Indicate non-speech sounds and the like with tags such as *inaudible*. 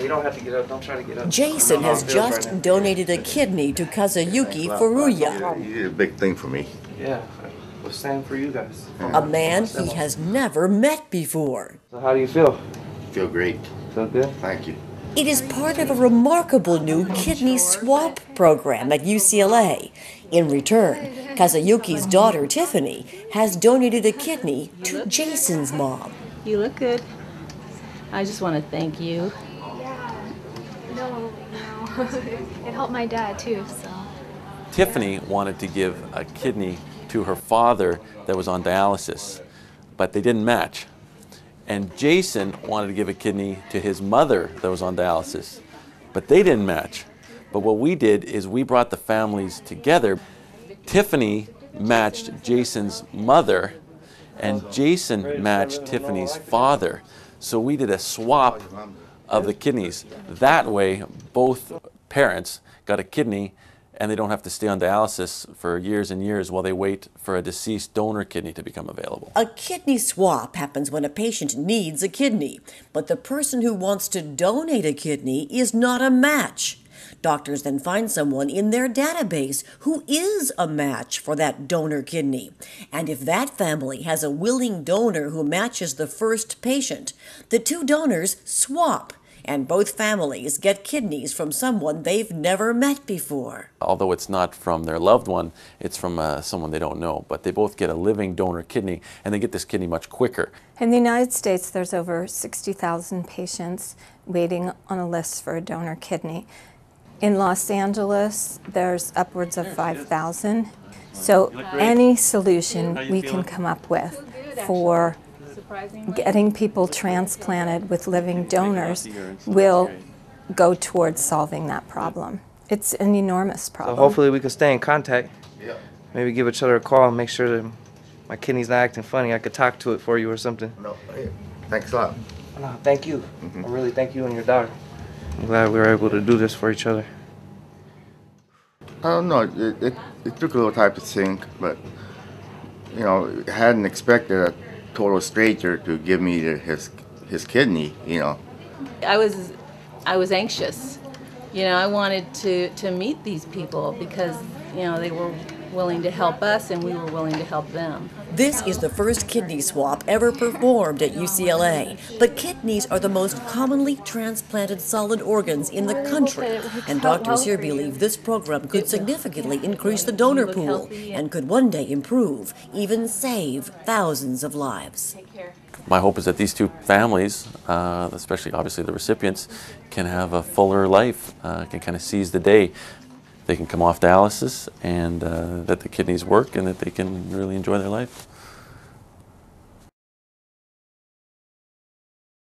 You don't have to get up. Don't try to get up. Jason I know how has just right donated a kidney to Kazuyuki Furuya, You did a big thing for me. Yeah, well, same for you guys. a man he has never met before. So how do you feel? Feel great. Feel good? Thank you. It is part of a remarkable new kidney swap program at UCLA. In return, Kazuyuki's daughter Tiffany has donated a kidney to Jason's mom. You look good. I just want to thank you. No, no. *laughs* it helped my dad too, so. Tiffany wanted to give a kidney to her father that was on dialysis, but they didn't match. And Jason wanted to give a kidney to his mother that was on dialysis, but they didn't match. But what we did is we brought the families together. Tiffany matched Jason's mother, and Jason matched Tiffany's father. So we did a swap of the kidneys. That way, both parents got a kidney and they don't have to stay on dialysis for years and years while they wait for a deceased donor kidney to become available. A kidney swap happens when a patient needs a kidney, but the person who wants to donate a kidney is not a match. Doctors then find someone in their database who is a match for that donor kidney. And if that family has a willing donor who matches the first patient, the two donors swap, and both families get kidneys from someone they've never met before. Although it's not from their loved one, it's from uh, someone they don't know. But they both get a living donor kidney, and they get this kidney much quicker. In the United States, there's over 60,000 patients waiting on a list for a donor kidney. In Los Angeles, there's upwards of 5,000. So any solution we can come up with for getting people transplanted with living donors will go towards solving that problem. It's an enormous So problem. hopefully we can stay in contact. Maybe give each other a call and make sure that my kidney's not acting funny. I could talk to it for you or something. No, thanks a lot. No, thank you. Mm-hmm. I really thank you and your daughter. I'm glad we were able to do this for each other. I don't know. It, it, it took a little time to think, but you know, hadn't expected a total stranger to give me the, his his kidney. You know, I was, I was anxious. You know, I wanted to to meet these people because you know they were willing to help us and we were willing to help them. This is the first kidney swap ever performed at UCLA. But kidneys are the most commonly transplanted solid organs in the country. And doctors here believe this program could significantly increase the donor pool and could one day improve, even save thousands of lives. My hope is that these two families, uh, especially obviously the recipients, can have a fuller life, uh, can kind of seize the day. They can come off dialysis and uh, that the kidneys work and that they can really enjoy their life.